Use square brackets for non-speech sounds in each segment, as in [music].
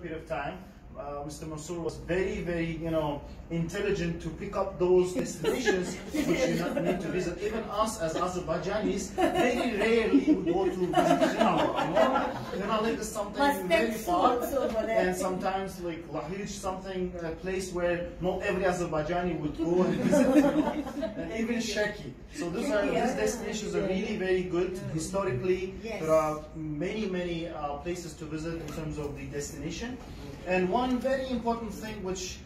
period of time. Uh, Mr. Mansour was very, very, you know, intelligent to pick up those destinations [laughs] which you not need to visit. Even us as Azerbaijanis, very rarely would go to visit you know? Zinala is something very far, suits over there. and sometimes like Lahij, something, a place where not every Azerbaijani would go and visit, you know? [laughs] Sheki. So these are, these destinations are really very good historically. Yes. There are many, many uh, places to visit in terms of the destination. And one very important thing which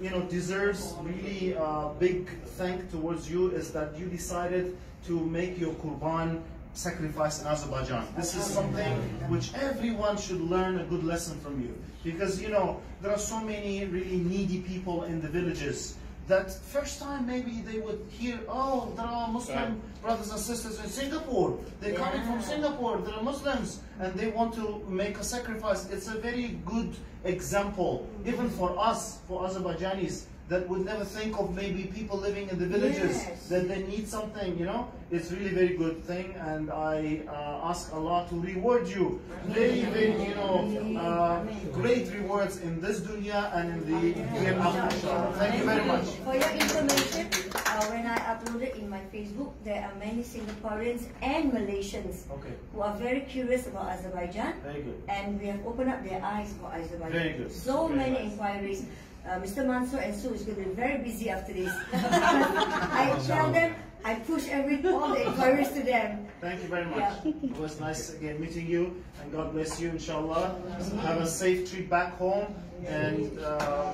you know deserves really uh, big thank towards you is that you decided to make your Qurban sacrifice in Azerbaijan. This is something which everyone should learn a good lesson from you. Because you know, there are so many really needy people in the villages that first time maybe they would hear, oh, there are Muslim brothers and sisters in Singapore. They're coming from Singapore, they're Muslims, and they want to make a sacrifice. It's a very good example, even for us, for Azerbaijanis, that would never think of maybe people living in the villages Yes. that they need something, you know. It's really very good thing, and I uh, ask Allah to reward you. Very, very, you know, uh, great rewards in this dunya and in the hereafter. Thank you very much. For your information, uh, when I uploaded in my Facebook, there are many Singaporeans and Malaysians Okay, who are very curious about Azerbaijan. very good. and we have opened up their eyes for Azerbaijan. Very good. So Very many nice. inquiries. Uh, Mr. Mansour and Sue is going to be very busy after this. [laughs] [laughs] I tell them, I push every all the inquiries to them. Thank you very much. Yeah. It was nice again meeting you, and God bless you, inshallah. Have a safe trip back home, and uh,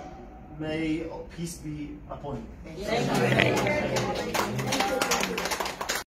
may peace be upon you. Thank you. You. Thank you.